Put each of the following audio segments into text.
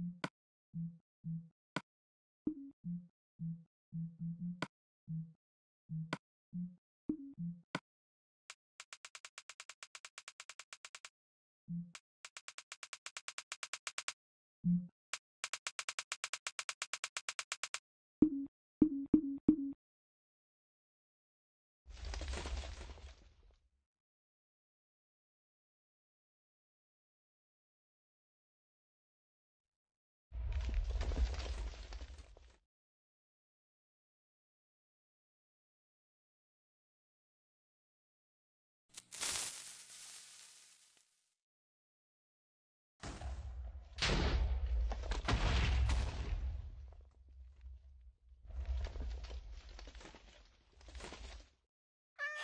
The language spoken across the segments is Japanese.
Thank you.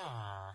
Ah.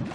you